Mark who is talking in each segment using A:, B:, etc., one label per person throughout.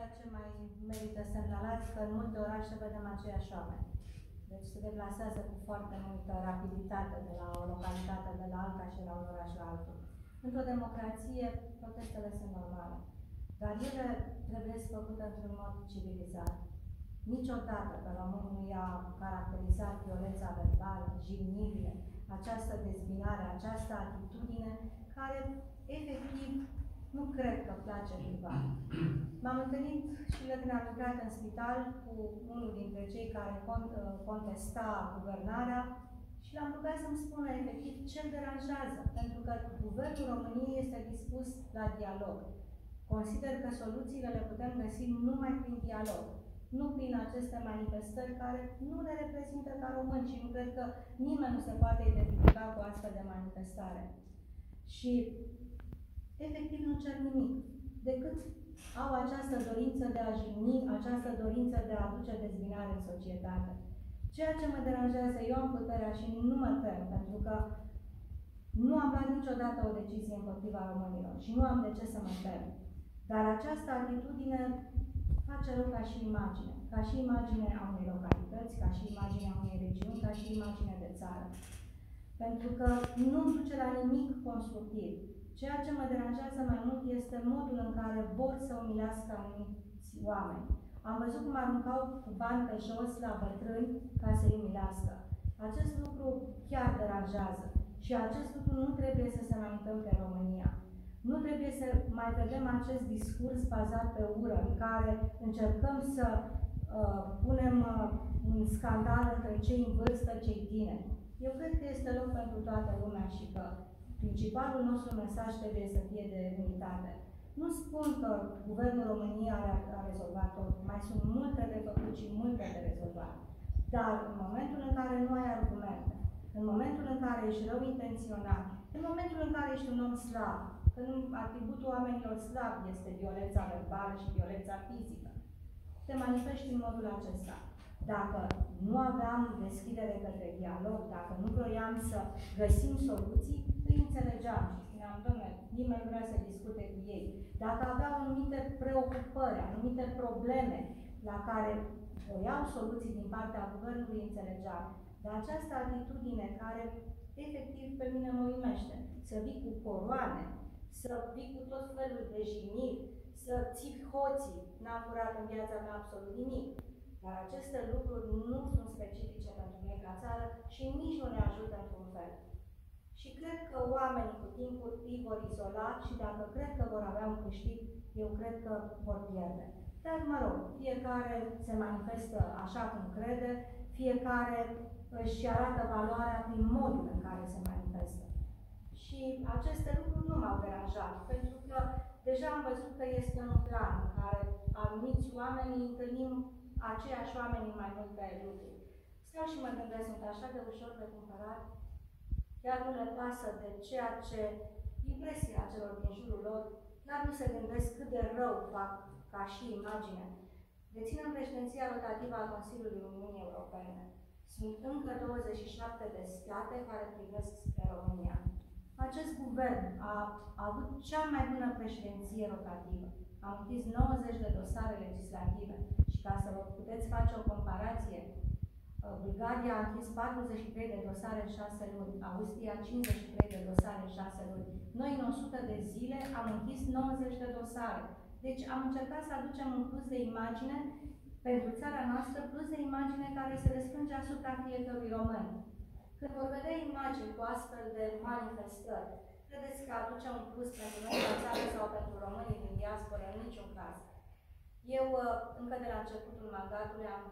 A: ceea ce mai merită semnalat că în multe orașe vedem aceiași oameni. Deci se deplasează cu foarte multă rapiditate de la o localitate de la alta și de la un oraș la altul. Într-o democrație, protestele sunt normale, dar ele trebuie făcute într-un mod civilizat. Niciodată pe român nu i-a caracterizat violența verbală, jignirile, această dezbinare, această atitudine care efectiv nu cred că place cuiva. M-am întâlnit și când am lucrat în spital cu unul dintre cei care contesta guvernarea și l-am rugat să-mi spună efectiv ce îl deranjează, pentru că Guvernul României este dispus la dialog. Consider că soluțiile le putem găsi numai prin dialog, nu prin aceste manifestări care nu le reprezintă ca români și nu cred că nimeni nu se poate identifica cu astfel de manifestare. Și efectiv nu cer nimic, decât au această dorință de a jigni, această dorință de a aduce dezbinare în societate. Ceea ce mă deranjează, eu am puterea și nu mă tem, pentru că nu am luat niciodată o decizie împotriva românilor și nu am de ce să mă tem. Dar această atitudine face rău ca și imagine, ca și imagine a unei localități, ca și imagine a unei regiuni, ca și imagine de țară. Pentru că nu duce la nimic constructiv. Ceea ce mă deranjează mai mult este modul în care vor să umilească anumiți oameni. Am văzut cum aruncau cu bani pe jos la bătrâni ca să-i umilească. Acest lucru chiar deranjează și acest lucru nu trebuie să se mai întâmple în România. Nu trebuie să mai vedem acest discurs bazat pe ură, în care încercăm să uh, punem uh, un scandal între cei în vârstă, cei tineri. Eu cred că este loc pentru toată lumea și că principalul nostru mesaj trebuie să fie de unitate. Nu spun că Guvernul României a, a rezolvat tot, mai sunt multe de făcut și multe de rezolvat. Dar în momentul în care nu ai argumente, în momentul în care ești rău intenționat, în momentul în care ești un om slab, că atributul oamenilor slabi este violența verbală și violența fizică, te manifesti în modul acesta. Dacă nu aveam deschidere către dialog, dacă nu vroiam să găsim soluții, îi înțelegeam și spuneam, domnule, nimeni nu vrea să discute cu ei. Dacă aveau anumite preocupări, anumite probleme la care voiau soluții din partea guvernului, înțelegeam. Dar această atitudine care efectiv pe mine mă uimește, să vii cu coroane, să vii cu tot felul de jigniri, să ții hoții, n-am furat în viața mea absolut nimic. Dar aceste lucruri nu sunt specifice pentru noi ca țară și nici nu ne ajută într-un fel. Și cred că oamenii cu timpul îi vor izola și dacă cred că vor avea un câștig, eu cred că vor pierde. Dar, mă rog, fiecare se manifestă așa cum crede, fiecare își arată valoarea prin modul în care se manifestă. Și aceste lucruri nu m-au deranjat, pentru că deja am văzut că este un plan în care anumiți oameni întâlnim aceiași oameni în mai multe lucruri. Stau și mă gândesc, sunt așa de ușor de cumpărat, chiar nu le pasă de ceea ce impresia celor din jurul lor, chiar nu se gândesc cât de rău fac ca și imagine. Deținem președinția rotativă a Consiliului Uniunii Europene. Sunt încă 27 de state care privesc spre România. Acest guvern a, a avut cea mai bună președinție rotativă. Am închis 90 de dosare legislative și ca să vă puteți face o comparație, uh, Bulgaria a închis 43 de dosare în 6 luni, Austria 53 de dosare în 6 luni. Noi în 100 de zile am închis 90 de dosare. Deci am încercat să aducem un plus de imagine pentru țara noastră, plus de imagine care se răspânge asupra fiecărui român. Când vor vedea imagini cu astfel de manifestări, credeți că aduce un plus pentru noi la țară sau pentru românii din diaspora? În niciun caz. Eu, uh, încă de la începutul mandatului, am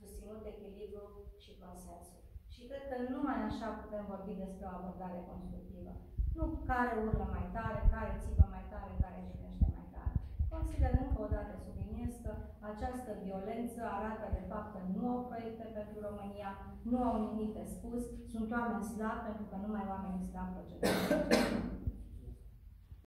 A: susținut echilibru și consensul. Și cred că numai așa putem vorbi despre o abordare constructivă. Nu care urlă mai tare, care țipă mai tare, care jignește mai tare. Consider încă o dată subliniez că această violență arată de fapt că nu au proiecte pentru România, nu au nimic de spus, sunt oameni slabi pentru că numai oamenii slabi procedează.